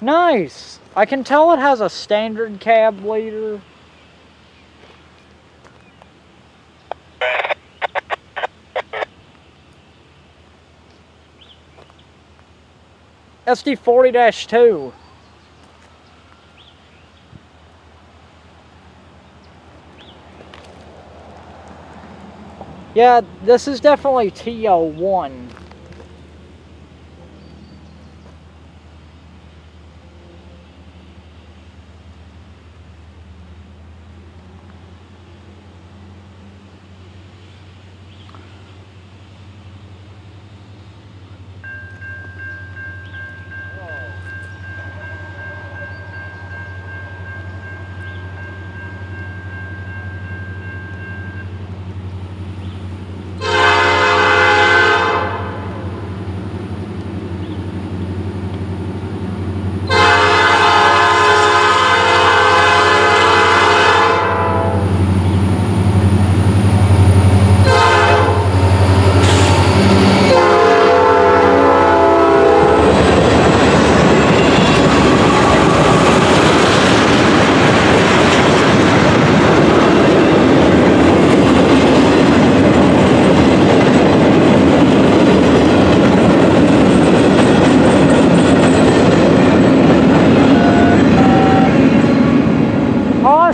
Nice. I can tell it has a standard cab leader. SD40-2. Yeah, this is definitely T01.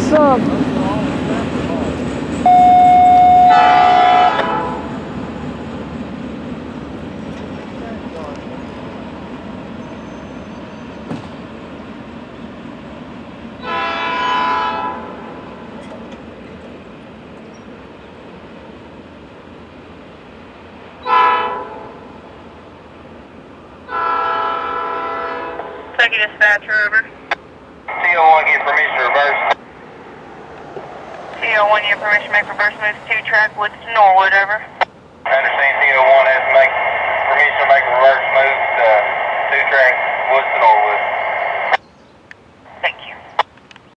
Awesome. Second dispatcher, over. CO1 get permission to reverse. CO1, you have permission to make reverse moves two track woods to over. Understand CO1 has make permission to make reverse moves, uh, two track woods to.